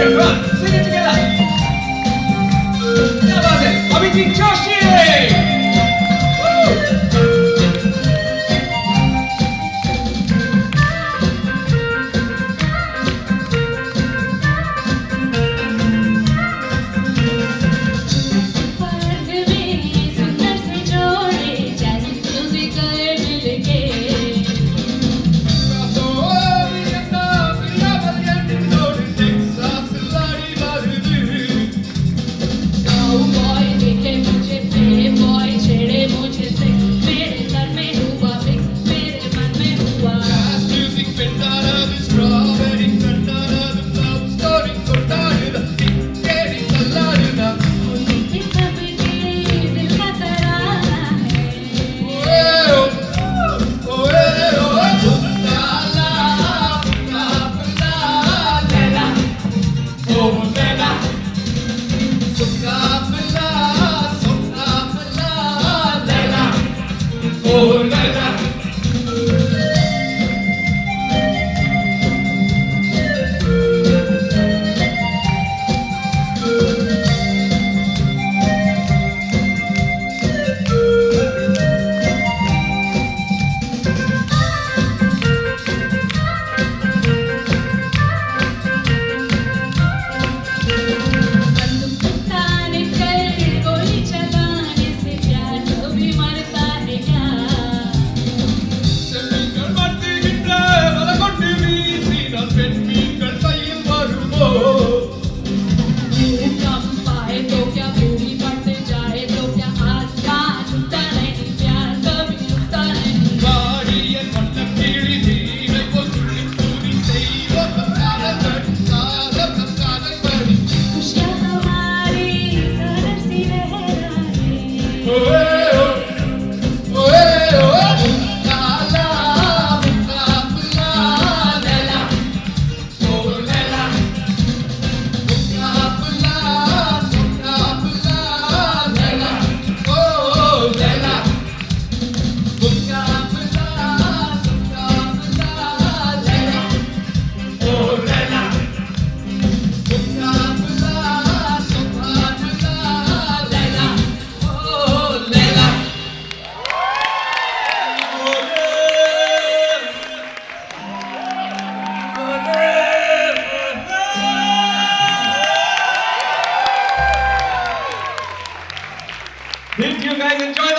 Everybody, run! Sing it together! Did you guys enjoy?